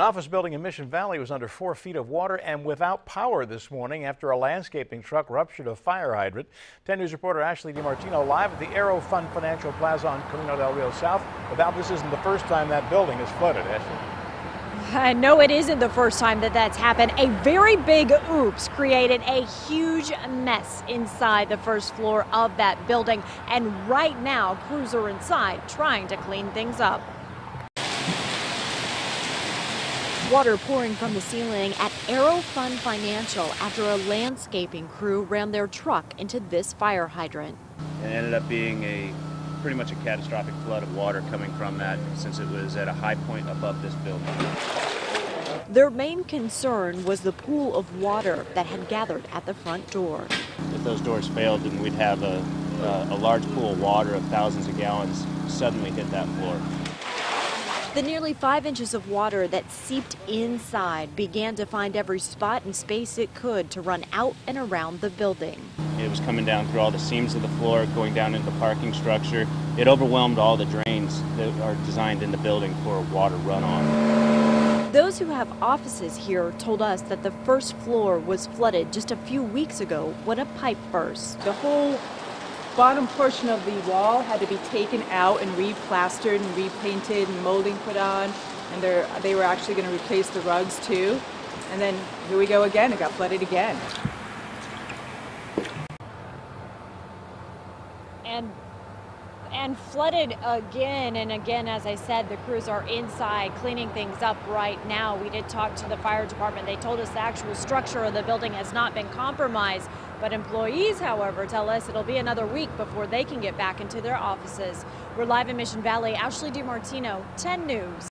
An office building in Mission Valley was under four feet of water and without power this morning after a landscaping truck ruptured a fire hydrant. 10 News reporter Ashley DiMartino live at the Aero Fund Financial Plaza on Camino del Rio South. Without this isn't the first time that building is flooded, Ashley. Uh, no, it isn't the first time that that's happened. A very big oops created a huge mess inside the first floor of that building. And right now, crews are inside trying to clean things up. Water pouring from the ceiling at Aero Fund Financial after a landscaping crew ran their truck into this fire hydrant. It ended up being a pretty much a catastrophic flood of water coming from that since it was at a high point above this building. Their main concern was the pool of water that had gathered at the front door. If those doors failed, then we'd have a, a, a large pool of water of thousands of gallons suddenly hit that floor. The nearly five inches of water that seeped inside began to find every spot and space it could to run out and around the building. It was coming down through all the seams of the floor, going down into the parking structure. It overwhelmed all the drains that are designed in the building for water runoff. Those who have offices here told us that the first floor was flooded just a few weeks ago when a pipe burst. The whole bottom portion of the wall had to be taken out and replastered and repainted and molding put on. And they were actually going to replace the rugs too. And then here we go again, it got flooded again. And and flooded again and again. As I said, the crews are inside cleaning things up right now. We did talk to the fire department. They told us the actual structure of the building has not been compromised. But employees, however, tell us it'll be another week before they can get back into their offices. We're live in Mission Valley. Ashley DiMartino, 10 News.